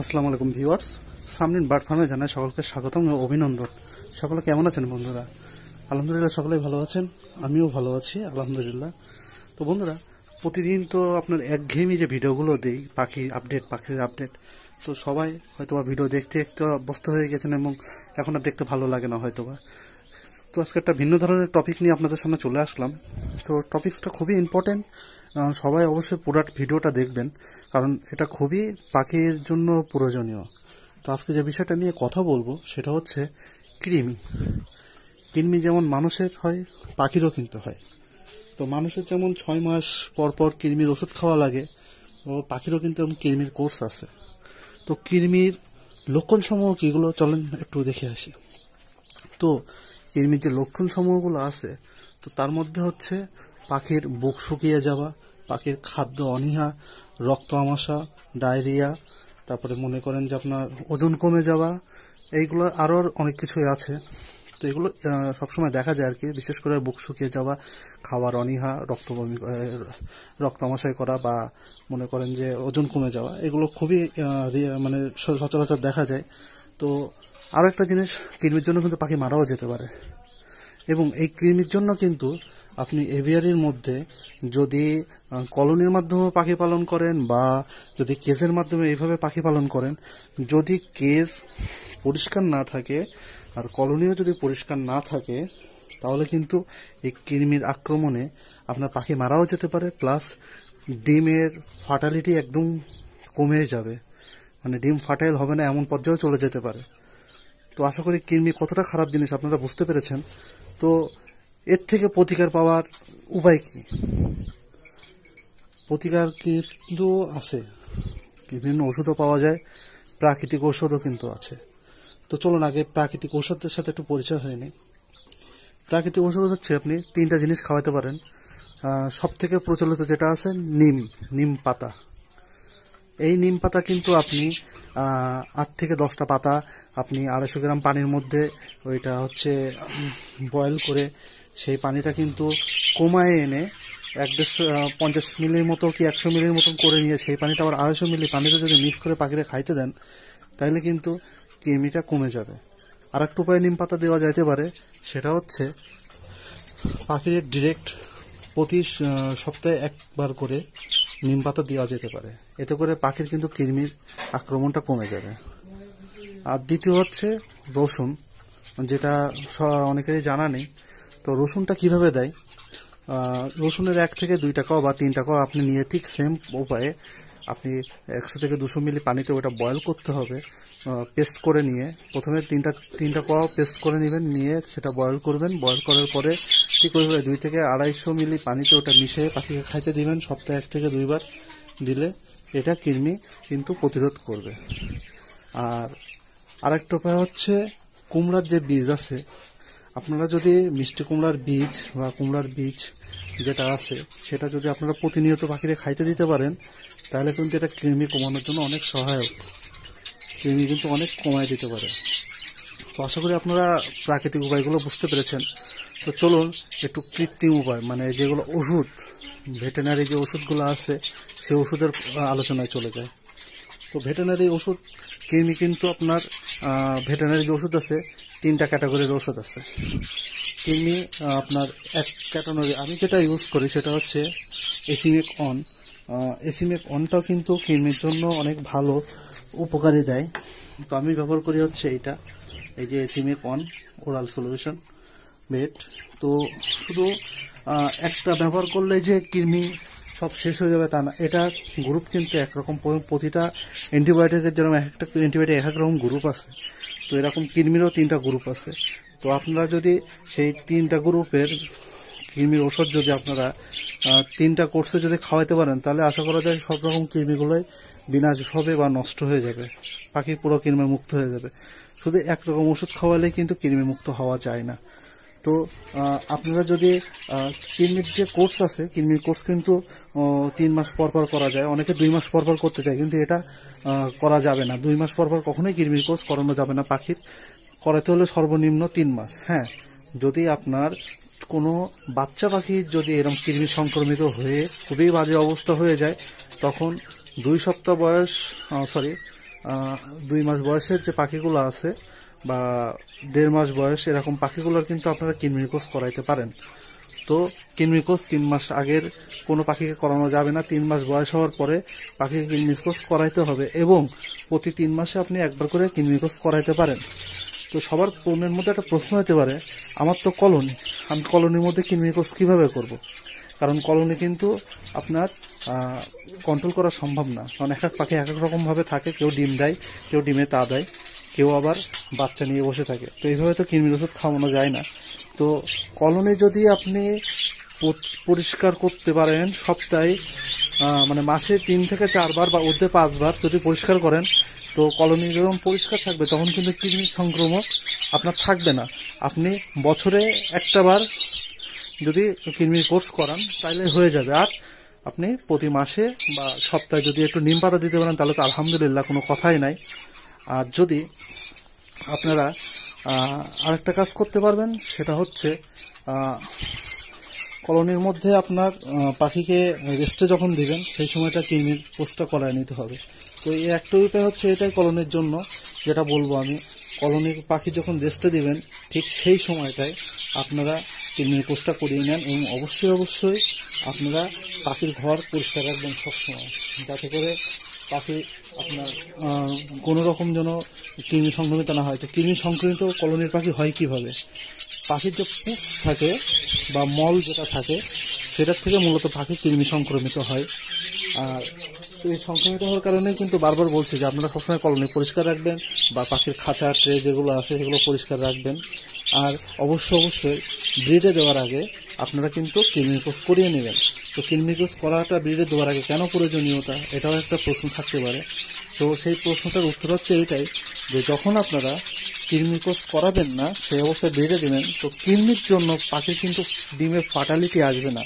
আসসালামু আলাইকুম viewers. সামনিন bird ফার্মে জানাই সকলকে স্বাগতম ও অভিনন্দন। সকলে কেমন আছেন বন্ধুরা? আলহামদুলিল্লাহ সকলেই ভালো আছেন, আমিও ভালো আছি, আলহামদুলিল্লাহ। তো বন্ধুরা, প্রতিদিন তো আপনার একঘেয়েমি যে ভিডিওগুলো দেই, পাখি আপডেট, পাখির আপডেট, তো সবাই হয়তো বা ভিডিও দেখতে একটু অভ্যস্ত হয়ে গেছেন এবং এখন আর দেখতে ভালো লাগে না হয়তো বা তো আজকে একটা ভিন্ন ধরনের টপিক নিয়ে আপনাদের সামনে চলে আসলাম। তো টপিকসটা খুবই ইম্পর্টেন্ট সবাই অবশ্যই পুরো ভিডিওটা দেখবেন। কারণ এটা খুবই পাখির জন্য প্রয়োজনীয়। তো আজকে যে বিষয়টা নিয়ে কথা বলব, সেটা হচ্ছে কৃমি। কৃমি যেমন মানুষের হয়, পাখিরও কিন্তু হয়। তো মানুষের যেমন ছয় মাস পর পর কৃমির ওষুধ খাওয়া লাগে, ও পাখিরও কিন্তু এরকম কৃমির কোর্স আছে। তো কৃমির লক্ষণ সমূহ কীগুলো চলেন একটু দেখে আসি। তো কৃমির যে লক্ষণ সমূহগুলো আছে, তো তার মধ্যে হচ্ছে পাখির বুক শুকিয়ে যাওয়া, পাখির খাদ্য অনীহা রক্ত আমাশা ডায়রিয়া, তারপরে মনে করেন যে আপনার ওজন কমে যাওয়া, এইগুলো আরও অনেক কিছুই আছে। তো এগুলো সবসময় দেখা যায় আর কি, বিশেষ করে বুক শুকিয়ে যাওয়া, খাওয়ার অনীহা, রক্ত রক্ত আমাশয় করা বা মনে করেন যে ওজন কমে যাওয়া, এগুলো খুবই মানে সচরাচর দেখা যায়। তো আরও একটা জিনিস, কৃমির জন্য কিন্তু পাখি মারাও যেতে পারে। এবং এই কৃমির জন্য কিন্তু আপনি এভিয়ারির মধ্যে যদি কলোনির মাধ্যমে পাখি পালন করেন বা যদি কেসের মাধ্যমে এইভাবে পাখি পালন করেন, যদি কেস পরিষ্কার না থাকে আর কলোনিও যদি পরিষ্কার না থাকে, তাহলে কিন্তু এই কৃমির আক্রমণে আপনার পাখি মারাও যেতে পারে, প্লাস ডিমের ফার্টালিটি একদম কমে যাবে। মানে ডিম ফার্টাইল হবে না, এমন পর্যায়েও চলে যেতে পারে। তো আশা করি কৃমি কতটা খারাপ জিনিস আপনারা বুঝতে পেরেছেন। তো এর থেকে প্রতিকার পাওয়ার উপায় কি? প্রতিকার কিন্তু আছে। বিভিন্ন ওষুধও পাওয়া যায়, প্রাকৃতিক ঔষধও কিন্তু আছে। তো চলুন আগে প্রাকৃতিক ঔষধের সাথে একটু পরিচয় হয়নি প্রাকৃতিক ঔষধ হচ্ছে আপনি তিনটা জিনিস খাওয়াতে পারেন। সব থেকে প্রচলিত যেটা আছে, নিম নিম পাতা। এই নিম পাতা কিন্তু আপনি আট থেকে দশটা পাতা আপনি আড়াইশো গ্রাম পানির মধ্যে ওইটা হচ্ছে বয়েল করে সেই পানিটা কিন্তু কমায় এনে এক দেড়শো পঞ্চাশ মিলির মতো কি একশো মিলির মতন করে নিয়ে সেই পানিটা আবার আড়াইশো মিলি পানিটা যদি মিক্স করে পাখিরা খাইতে দেন তাহলে কিন্তু কৃমিটা কমে যাবে। আর একটু উপায়ে নিম পাতা দেওয়া যাইতে পারে, সেটা হচ্ছে পাখির ডিরেক্ট প্রতি সপ্তাহে একবার করে নিম পাতা দেওয়া যেতে পারে। এতে করে পাখির কিন্তু কৃমির আক্রমণটা কমে যাবে। আর দ্বিতীয় হচ্ছে রসুন, যেটা অনেকেরই জানা নেই। তো রসুনটা কীভাবে দেয়? রসুনের এক থেকে দুই টাকাও বা তিন টাকাও আপনি নিয়ে ঠিক সেম উপায়ে আপনি একশো থেকে দুশো মিলি পানিতে ওটা বয়েল করতে হবে পেস্ট করে নিয়ে। প্রথমে তিনটা তিনটা কোয়া পেস্ট করে নেবেন, নিয়ে সেটা বয়েল করবেন। বয়েল করার পরে ঠিক ওইভাবে দুই থেকে আড়াইশো মিলি পানিতে ওটা মিশিয়ে পাখিকে খাইতে দিবেন। সপ্তাহে এক থেকে দুইবার দিলে এটা কৃমি কিন্তু প্রতিরোধ করবে। আর আরেকটা উপায় হচ্ছে কুমড়ার যে বীজ আছে আপনারা যদি মিষ্টি কুমড়ার বীজ বা কুমড়ার বীজ যেটা আছে, সেটা যদি আপনারা প্রতিনিয়ত পাখিরে খাইতে দিতে পারেন, তাহলে কিন্তু এটা কৃমি কমানোর জন্য অনেক সহায়ক। কৃমি কিন্তু অনেক কমায় দিতে পারে। তো আশা করি আপনারা প্রাকৃতিক উপায়গুলো বুঝতে পেরেছেন। তো চলুন একটু কৃত্রিম উপায় মানে যেগুলো ওষুধ, ভেটেনারি যে ওষুধগুলো আছে, সেই ওষুধের আলোচনায় চলে যায়। তো ভেটেনারি ওষুধ, কৃমি কিন্তু আপনার ভেটেনারি যে ওষুধ আছে তিনটা ক্যাটাগরির ওষুধ আছে। আহ, আপনার এক ক্যাটাগরি আমি যেটা ইউজ করি সেটা হচ্ছে এসিমেক অন এসিমেক অনটাও কিন্তু কৃমির জন্য অনেক ভালো উপকারী দেয়। তো আমি ব্যবহার করি হচ্ছে এইটা এই যে এসিমেক অন ওরাল সলিউশন বেড তো শুধু একটা ব্যবহার করলে যে কৃমি সব শেষ হয়ে যাবে তা না এটা গ্রুপ কিন্তু একরকম প্রতিটা অ্যান্টিবায়োটিকের জন্য এক একটা অ্যান্টিবায়োটিক এক এক রকম গ্রুপ আছে। তো এরকম কৃমিরও তিনটা গ্রুপ আছে। তো আপনারা যদি সেই তিনটা গ্রুপের কৃমির ওষুধ যদি আপনারা তিনটা কোর্সে যদি খাওয়াইতে পারেন, তাহলে আশা করা যায় সব রকম কৃমিগুলোই বিনাশ হবে বা নষ্ট হয়ে যাবে। পাখি পুরো কৃমি মুক্ত হয়ে যাবে। শুধু একরকম ওষুধ খাওয়ালে কিন্তু কৃমি মুক্ত হওয়া যায় না। তো আপনারা যদি কৃমির যে কোর্স আছে, কৃমির কোর্স কিন্তু তিন মাস পর পর করা যায়। অনেকে দুই মাস পর পর করতে চায়, কিন্তু এটা করা যাবে না। দুই মাস পর পর কখনোই কৃমির কোর্স করানো যাবে না পাখির। করাতে হলে সর্বনিম্ন তিন মাস। হ্যাঁ যদি আপনার কোনো বাচ্চা পাখি যদি এরকম কৃমি সংক্রমিত হয়ে খুবই বাজে অবস্থা হয়ে যায়, তখন দুই সপ্তাহ বয়স সরি দুই মাস বয়সের যে পাখিগুলো আছে বা দেড় মাস বয়স এরকম পাখিগুলোর কিন্তু আপনারা কিনমির কোর্স করাইতে পারেন। তো কিনমির কোর্স তিন মাস আগের কোনো পাখিকে করানো যাবে না। তিন মাস বয়স হওয়ার পরে পাখিকে কিনমির কোর্স করাইতে হবে এবং প্রতি তিন মাসে আপনি একবার করে কিনমির কোর্স করাইতে পারেন। তো সবার মনের মধ্যে একটা প্রশ্ন হতে পারে, আমার তো কলোনি, আমি কলোনির মধ্যে কিনমির কোর্স কীভাবে করব? কারণ কলোনি কিন্তু আপনার কন্ট্রোল করা সম্ভব না। কারণ এক এক পাখি এক এক রকমভাবে থাকে, কেউ ডিম দেয়, কেউ ডিমে তা দেয়, কেউ আবার বাচ্চা নিয়ে বসে থাকে। তো এইভাবে তো কৃমির ওষুধ খাওয়ানো যায় না। তো কলোনি যদি আপনি পরিষ্কার করতে পারেন সপ্তাহে মানে মাসে তিন থেকে চারবার বা অর্ধে পাঁচবার যদি পরিষ্কার করেন, তো কলোনি যখন পরিষ্কার থাকবে তখন কিন্তু কৃমি সংক্রমক আপনার থাকবে না। আপনি বছরে একটা বার যদি কৃমির কোর্স করান তাহলে হয়ে যাবে। আর আপনি প্রতি মাসে বা সপ্তাহে যদি একটু নিম পাতা দিতে পারেন, তাহলে তো আলহামদুলিল্লাহ কোনো কথাই নাই। আর যদি আপনারা আরেকটা কাজ করতে পারবেন, সেটা হচ্ছে কলোনির মধ্যে আপনার পাখিকে রেস্টে যখন দিবেন, সেই সময়টা কৃমির পোস্টটা করায় নিতে হবে। তো এই একটা উপায় হচ্ছে এটাই কলোনির জন্য, যেটা বলব আমি, কলোনির পাখি যখন রেস্টে দিবেন, ঠিক সেই সময়টায় আপনারা কৃমির পোস্টটা করিয়ে নেন এবং অবশ্যই অবশ্যই আপনারা পাখির ঘর পরিষ্কার রাখবেন সবসময়, যাতে করে পাখি আপনার কোনো রকম যেন কৃমি সংক্রমিত না হয়। তো কৃমি সংক্রমিত কলোনির পাখি হয় কীভাবে? পাখির যে পুক থাকে বা মল যেটা থাকে, সেটার থেকে মূলত পাখি কৃমি সংক্রমিত হয়। আর এই সংক্রমিত হওয়ার কারণে কিন্তু বারবার বলছি যে আপনারা সবসময় কলোনি পরিষ্কার রাখবেন বা পাখির খাঁচা, ট্রে যেগুলো আছে সেগুলো পরিষ্কার রাখবেন। আর অবশ্যই অবশ্যই ব্রিডে দেওয়ার আগে আপনারা কিন্তু কৃমিকোষ করিয়ে নেবেন। তো কৃমিকোষ করাটা ব্রিডে দেওয়ার আগে কেন প্রয়োজনীয়তা? এটাও একটা প্রশ্ন থাকতে পারে। তো সেই প্রশ্নটার উত্তর হচ্ছে এইটাই, যে যখন আপনারা কৃমিকোষ করাবেন না, সেই অবস্থায় বেড়ে দেবেন, তো কৃমির জন্য পাখির কিন্তু ডিমের ফার্টালিটি আসবে না।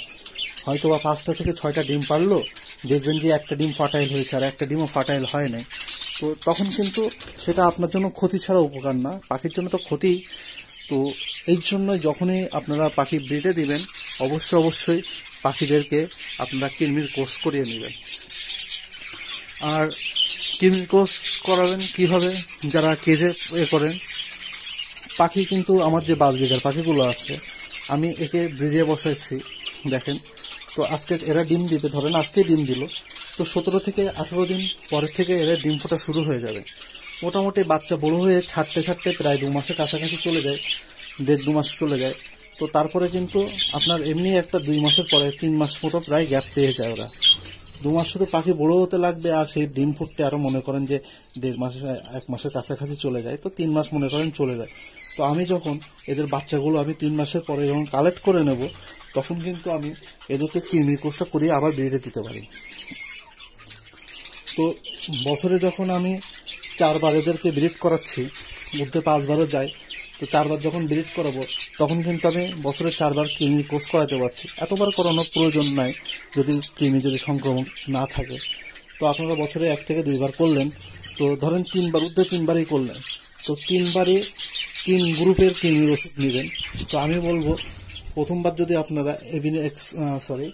হয়তো বা পাঁচটা থেকে ছয়টা ডিম পারল, দেখবেন যে একটা ডিম ফার্টাইল হয়েছে আর একটা ডিমও ফার্টাইল হয় নাই। তো তখন কিন্তু সেটা আপনার জন্য ক্ষতি ছাড়া উপকার না, পাখির জন্য তো ক্ষতি। তো এই জন্য যখনই আপনারা পাখি ব্রিডে দিবেন, অবশ্যই অবশ্যই পাখিদেরকে আপনারা কৃমির কোর্স করিয়ে নেবেন। আর কৃমির কোর্স করাবেন কীভাবে? যারা কেজে এ করেন, পাখি কিন্তু আমার যে বাজ বিঘার পাখিগুলো আছে, আমি একে ব্রিডে বসাইছি, দেখেন। তো আজকে এরা ডিম দিবে, ধরেন আজকে ডিম দিল। তো সতেরো থেকে আঠেরো দিন পরের থেকে এরা ডিম ফোটা শুরু হয়ে যাবে। মোটামুটি বাচ্চা বড় হয়ে ছাড়তে ছাড়তে প্রায় দু মাসের কাছাকাছি চলে যায়, দেড় দু মাস চলে যায়। তো তারপরে কিন্তু আপনার এমনি একটা দুই মাসের পরে, তিন মাস মতো প্রায় গ্যাপ পেয়ে যায় ওরা। দু মাস শুধু পাখি বড় হতে লাগবে আর সেই ডিম ফুটতে আরও মনে করেন যে দেড় মাসে, এক মাসের কাছাকাছি চলে যায়, তো তিন মাস মনে করেন চলে যায়। তো আমি যখন এদের বাচ্চাগুলো আমি তিন মাসের পরে যখন কালেক্ট করে নেব, তখন কিন্তু আমি এদেরকে কৃমির কোষটা করিয়ে আবার বেড়ে দিতে পারি। তো বছরে যখন আমি চারবার এদেরকে ব্রিড করাচ্ছি, মধ্যে পাঁচবারও যাই তো চারবার যখন ব্রিড করাবো, তখন কিন্তু আমি বছরে চারবার কৃমি কোর্স করাতে পারছি। এতবার করানোর প্রয়োজন নাই, যদি কৃমি যদি সংক্রমণ না থাকে। তো আপনারা বছরে এক থেকে দুইবার করলেন। তো ধরেন তিনবার উদ্ধে তিনবারই করলেন। তো তিনবারই তিন গ্রুপের কৃমির ওষুধ নেবেন। তো আমি বলব, প্রথমবার যদি আপনারা এভিনেক্স সরি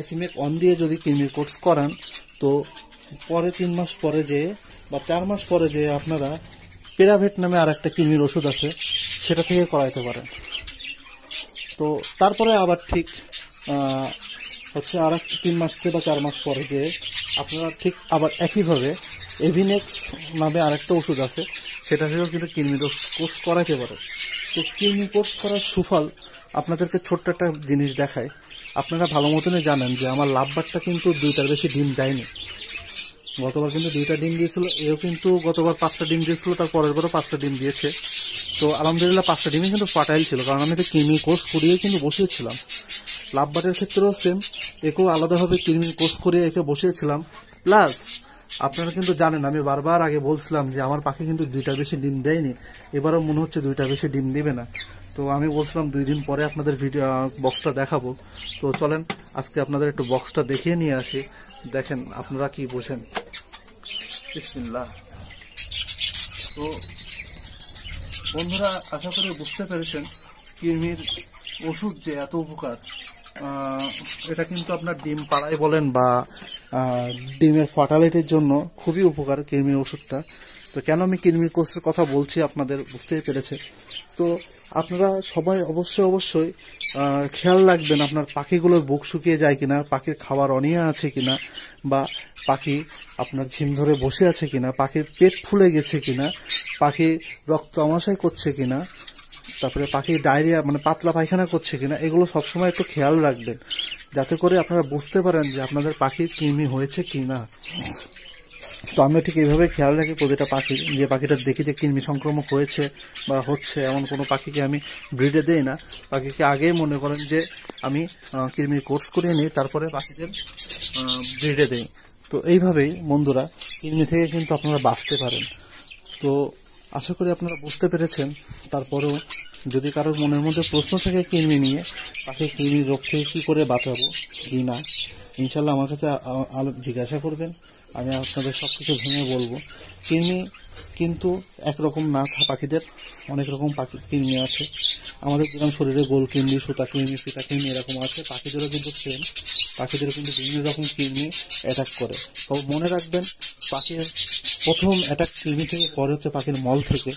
এসিমেক অন দিয়ে যদি কৃমির কোর্স করান, তো পরে তিন মাস পরে যে, বা চার মাস পরে যে আপনারা পেরাভেট নামে আর একটা কৃমির ওষুধ আছে সেটা থেকে করাইতে পারেন তো তারপরে আবার ঠিক হচ্ছে আর তিন মাস থেকে বা চার মাস পরে যে আপনারা ঠিক আবার একইভাবে এভিনেক্স নামে আরেকটা ওষুধ আছে, সেটা থেকেও কিন্তু কৃমি কোর্স করাইতে পারে। তো কৃমি কোর্স করার সুফল আপনাদেরকে ছোট্ট একটা জিনিস দেখায়। আপনারা ভালো মতনই জানেন যে আমার লাভবারটা কিন্তু দুইটার বেশি ডিম দেয়নি। গতবার কিন্তু দুইটা ডিম দিয়েছিল, এও কিন্তু গতবার পাঁচটা ডিম দিয়েছিল, তার পরের বারও পাঁচটা ডিম দিয়েছে। তো আলহামদুলিল্লাহ পাঁচটা ডিমই কিন্তু ফার্টাইল ছিল, কারণ আমি তো কৃমি কোর্স করিয়ে কিন্তু বসিয়েছিলাম। লাভ লাভবারের ক্ষেত্রেও সেম একেও আলাদাভাবে কৃমি কোর্স করিয়ে একে বসিয়েছিলাম। প্লাস আপনারা কিন্তু জানেন, আমি বারবার আগে বলছিলাম যে আমার পাখি কিন্তু দুইটা বেশি ডিম দেয়নি, এবারও মনে হচ্ছে দুইটা বেশি ডিম দিবে না। তো আমি বলছিলাম দুই দিন পরে আপনাদের ভিডিও বক্সটা দেখাবো। তো চলেন, আজকে আপনাদের একটু বক্সটা দেখিয়ে নিয়ে আসি। দেখেন, আপনারা কি বোঝেন? বিসমিল্লাহ। তো বন্ধুরা, আশা করি বুঝতে পেরেছেন কৃমির ওষুধ যে এত উপকার। এটা কিন্তু আপনার ডিম পাড়ায় বলেন বা ডিমের ফার্টালিটির জন্য খুবই উপকার কৃমির ওষুধটা। তো কেন আমি কৃমির কোর্সের কথা বলছি আপনাদের বুঝতেই পেরেছে তো আপনারা সবাই অবশ্যই অবশ্যই খেয়াল রাখবেন আপনার পাখিগুলোর বুক শুকিয়ে যায় কিনা, পাখির খাবার অনিয়া আছে কিনা, বা পাখি আপনার ঝিম ধরে বসে আছে কিনা, পাখির পেট ফুলে গেছে কিনা, পাখি রক্ত আমাশাই করছে কিনা, তারপরে পাখি ডায়রিয়া মানে পাতলা পায়খানা করছে কিনা, এগুলো সবসময় একটু খেয়াল রাখবেন। যাতে করে আপনারা বুঝতে পারেন যে আপনাদের পাখির কৃমি হয়েছে কি না তো আমি ঠিক এইভাবে খেয়াল রাখি প্রতিটা পাখি, যে পাখিটা দেখি যে কৃমি সংক্রমক হয়েছে বা হচ্ছে, এমন কোনো পাখিকে আমি ব্রিডে দেই না। পাখিকে আগেই মনে করেন যে আমি কৃমির কোর্স করিয়ে নিই, তারপরে পাখিদের ব্রিডে দেই। তো এইভাবেই বন্ধুরা কৃমি থেকে কিন্তু আপনারা বাঁচতে পারেন। তো আশা করি আপনারা বুঝতে পেরেছেন। তারপরেও যদি কারোর মনের মধ্যে প্রশ্ন থাকে কৃমি নিয়ে, তাকে কৃমি রোগ থেকে কী করে বাঁচাবো, কি না, ইনশাল্লাহ আমার কাছে জিজ্ঞাসা করবেন। আমি আপনাদের সব কিছু ভেঙে বলব। কৃমি কিন্তু একরকম না, পাখিদের অনেক রকম পাখি কৃমি আছে। আমাদের যেরকম শরীরে গোল কৃমি, সুতা কৃমি ফিতা কৃমি এরকম আছে, পাখিদেরও কিন্তু সেম পাখিদেরও কিন্তু বিভিন্ন রকম কৃমি অ্যাটাক করে। তবে মনে রাখবেন, পাখির প্রথম অ্যাটাক কৃমি থেকে করে হচ্ছে পাখির মল থেকে।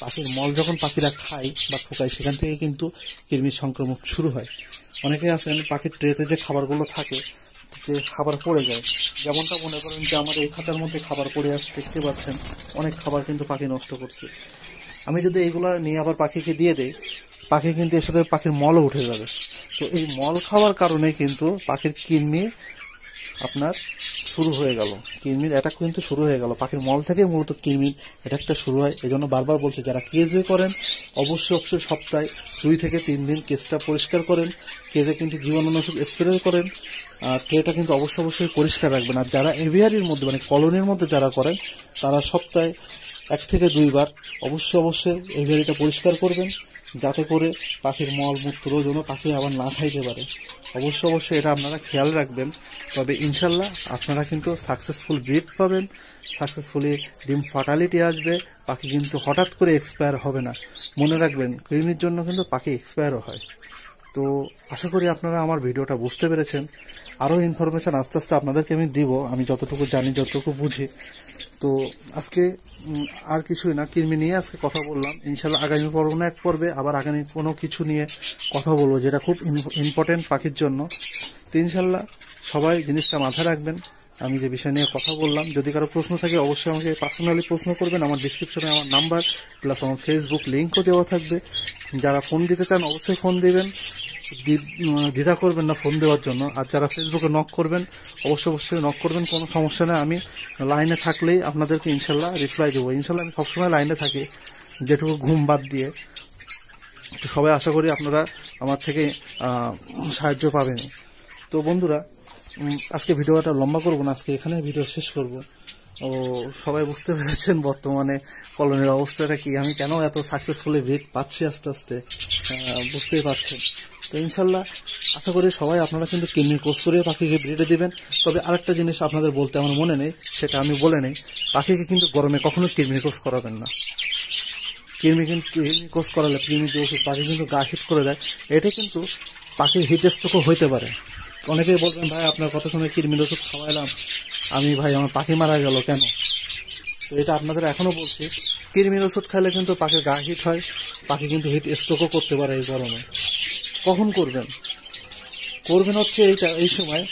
পাখির মল যখন পাখিরা খায় বা ঠোকায় সেখান থেকে কিন্তু কৃমির সংক্রমণ শুরু হয়। অনেকে আছেন, পাখির ট্রেতে যে খাবারগুলো থাকে, যে খাবার পড়ে যায়। যেমনটা মনে করেন যে আমার এই খাতার মধ্যে খাবার পড়ে আছে দেখতে পাচ্ছেন, অনেক খাবার কিন্তু পাখি নষ্ট করছে। আমি যদি এইগুলো নিয়ে আবার পাখিকে দিয়ে দেই পাখি কিন্তু এর সাথে পাখির মলও উঠে যাবে। তো এই মল খাওয়ার কারণে কিন্তু পাখির কৃমি আপনার শুরু হয়ে গেল। কৃমির অ্যাটাক কিন্তু শুরু হয়ে গেল। পাখির মল থেকে মূলত কৃমির অ্যাটাকটা শুরু হয়। এই জন্য বারবার বলছি, যারা কেজে করেন, অবশ্যই অবশ্যই সপ্তাহে দুই থেকে তিন দিন কেজটা পরিষ্কার করেন। কেজে কিন্তু জীবাণুনাশক স্প্রে করেন। আর ট্রেটা কিন্তু অবশ্যই অবশ্যই পরিষ্কার রাখবেন। আর যারা এভিয়ারির মধ্যে মানে কলোনির মধ্যে যারা করেন, তারা সপ্তাহে এক থেকে দুইবার অবশ্যই অবশ্যই এভিয়ারিটা পরিষ্কার করবেন। যাতে করে পাখির মল মূত্র যেন পাখি আবার না খাইতে পারে। অবশ্য অবশ্যই এটা আপনারা খেয়াল রাখবেন, তবে ইনশাল্লাহ আপনারা কিন্তু সাকসেসফুল ব্রিড পাবেন সাকসেসফুলি ডিম ফার্টালিটি আসবে, পাখি কিন্তু হঠাৎ করে এক্সপায়ার হবে না। মনে রাখবেন, কৃমির জন্য কিন্তু পাখি এক্সপায়ারও হয়। তো আশা করি আপনারা আমার ভিডিওটা বুঝতে পেরেছেন। আরও ইনফরমেশন আস্তে আস্তে আপনাদেরকে আমি দিব, আমি যতটুকু জানি, যতটুকু বুঝি। তো আজকে আর কিছুই না কৃমি নিয়ে আজকে কথা বললাম। ইনশাল্লাহ আগামী পর্ব এক পর্বে আবার আগামী কোনো কিছু নিয়ে কথা বলব, যেটা খুব ইম্পর্টেন্ট পাখির জন্য। তো ইনশাল্লাহ সবাই জিনিসটা মাথায় রাখবেন। আমি যে বিষয় নিয়ে কথা বললাম, যদি কারও প্রশ্ন থাকে, অবশ্যই আমাকে পার্সোনালি প্রশ্ন করবেন। আমার ডিসক্রিপশনে আমার নাম্বার প্লাস আমার ফেসবুক লিঙ্কও দেওয়া থাকবে। যারা ফোন দিতে চান, অবশ্যই ফোন দিবেন। দ্বিধা করবেন না ফোন দেওয়ার জন্য। আর যারা ফেসবুকে নক করবেন অবশ্যই অবশ্যই নক করবেন, কোনো সমস্যা নেই। আমি লাইনে থাকলেই আপনাদেরকে ইনশাল্লাহ রিপ্লাই দেবো। ইনশাল্লাহ আমি সবসময় লাইনে থাকি, যেটুকু ঘুম বাদ দিয়ে। তো সবাই আশা করি আপনারা আমার থেকে সাহায্য পাবেন। তো বন্ধুরা আজকে ভিডিওটা লম্বা করব না, আজকে এখানে ভিডিও শেষ করব। ও, সবাই বুঝতে পেরেছেন বর্তমানে কলোনির অবস্থাটা কি? আমি কেন এত সাকসেসফুলি ভিড পাচ্ছি আস্তে আস্তে? বুঝতেই পারছেন। তো ইনশাল্লাহ আশা করি সবাই আপনারা কিন্তু কিডনি কোর্স করে পাখিকে ব্রিডে দেবেন। তবে আরেকটা জিনিস আপনাদের বলতে আমার মনে নেই, সেটা আমি বলে নেই, পাখিকে কিন্তু গরমে কখনো কিডনি কোর্স করাবেন না। কৃমি কিন্তু কৃমি কোষ করালে কৃমি যে ওষুধ পাখি কিন্তু গা হিট করে দেয়। এটা কিন্তু পাখির হিট স্ট্রোকও হইতে পারে। অনেকেই বলবেন, ভাই, আপনার কথা শুনে কৃমির ওষুধ খাওয়াইলাম। আমি, ভাই, আমার পাখি মারা গেল কেন? তো এটা আপনাদের এখনও বলছি কৃমির ওষুধ খাইলে কিন্তু পাখির গা হিট হয়, পাখি কিন্তু হিট স্ট্রোকও করতে পারে এই গরমে। কখন করবেন? করবেন হচ্ছে এইটা, এই সময়।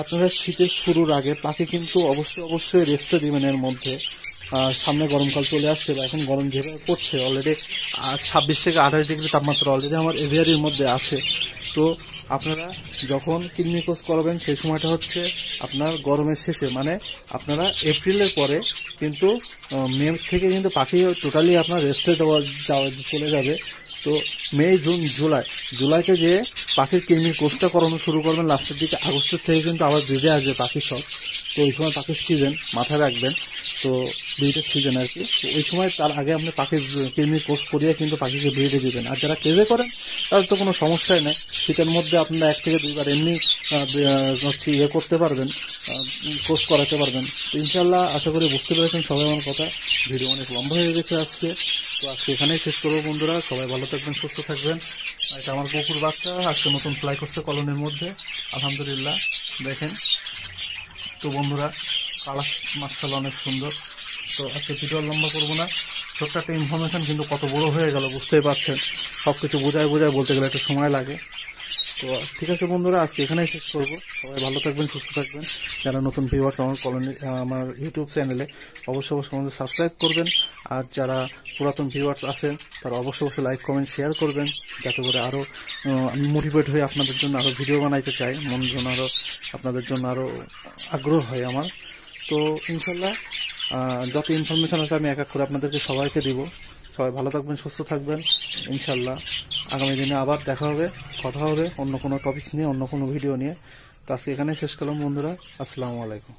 আপনারা শীতের শুরুর আগে পাখি কিন্তু অবশ্যই অবশ্যই রেস্টে দিবেন এর মধ্যে। সামনে গরমকাল চলে আসছে বা এখন গরম যেভাবে পড়ছে অলরেডি ছাব্বিশ থেকে আঠাশ ডিগ্রি তাপমাত্রা অলরেডি আমার এভিয়ারির মধ্যে আছে। তো আপনারা যখন কিডনি কোর্স করাবেন, সেই সময়টা হচ্ছে আপনার গরমের শেষে। মানে আপনারা এপ্রিলের পরে কিন্তু মে থেকে কিন্তু পাখি টোটালি আপনার রেস্টে দেওয়া চলে যাবে। তো মে, জুন, জুলাই। জুলাইতে যে পাখির কৃমির কোর্সটা করানো শুরু করবেন, লাস্টের দিকে আগস্টের থেকে কিন্তু আবার বেঁধে আসবে পাখির সব। তো ওই সময় পাখির সিজন মাথায় রাখবেন। তো ব্রিডের সিজন আর কি। তো ওই সময় তার আগে আপনি পাখির, কৃমির কোর্স করিয়ে কিন্তু পাখিকে ব্রিডে দিবেন। আর যারা কেজে করেন, তাদের তো কোনো সমস্যাই নেই। শীতের মধ্যে আপনারা এক থেকে দুইবার এমনি হচ্ছে ইয়ে করতে পারবেন কোর্স করাতে পারবেন। তো ইনশাল্লাহ আশা করি বুঝতে পেরেছেন সবাই আমার কথা। ভিডিও অনেক লম্বা হয়ে গেছে আজকে। তো আজকে এখানেই শেষ করব বন্ধুরা। সবাই ভালো থাকবেন, সুস্থ থাকবেন। এটা আমার কুকুর বাচ্চা, আজকে নতুন ফ্লাই করছে কলোনির মধ্যে। আলহামদুলিল্লাহ। দেখেন তো বন্ধুরা কালার মাছটা অনেক সুন্দর। তো আজকে ভিডিও লম্বা করব না। ছোট্ট একটা ইনফরমেশান কিন্তু কত বড় হয়ে গেল, বুঝতেই পারছেন। সব কিছু বোঝায় বোঝায় বলতে গেলে একটু সময় লাগে। তো ঠিক আছে বন্ধুরা, আজকে এখানেই শেষ করব। সবাই ভালো থাকবেন, সুস্থ থাকবেন। যারা নতুন ভিউয়ার্স আমার কলোনি আমার ইউটিউব চ্যানেলে অবশ্যই অবশ্যই আমাদের সাবস্ক্রাইব করবেন। আর যারা পুরাতন ভিউয়ার্স আছেন, তারা অবশ্যই অবশ্যই লাইক কমেন্ট শেয়ার করবেন। যাতে করে আরও আমি মোটিভেট হয়ে আপনাদের জন্য আরও ভিডিও বানাইতে চাই। মন জন্য আরও আপনাদের জন্য আরও আগ্রহ হয় আমার। তো ইনশাল্লাহ যত ইনফরমেশন আছে আমি এক এক করে আপনাদেরকে সবাইকে দিব। সবাই ভালো থাকবেন, সুস্থ থাকবেন। ইনশাল্লাহ। আগামী দিনে আবার দেখা হবে, কথা হবে, অন্য কোনো টপিক নিয়ে, অন্য কোনো ভিডিও নিয়ে। তো আজকে এখানে শেষ করলাম বন্ধুরা। আসসালামু আলাইকুম।